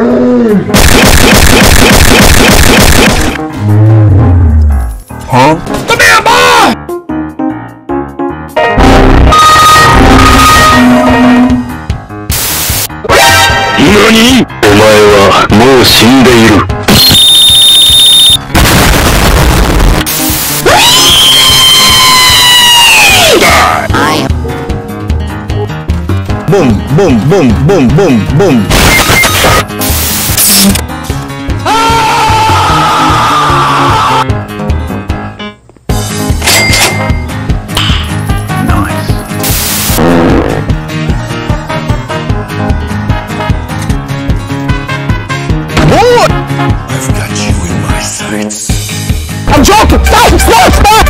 お前はもう死んでいる。ンボンボンボンボンボン。I'm joking! Stop! Stop! Stop!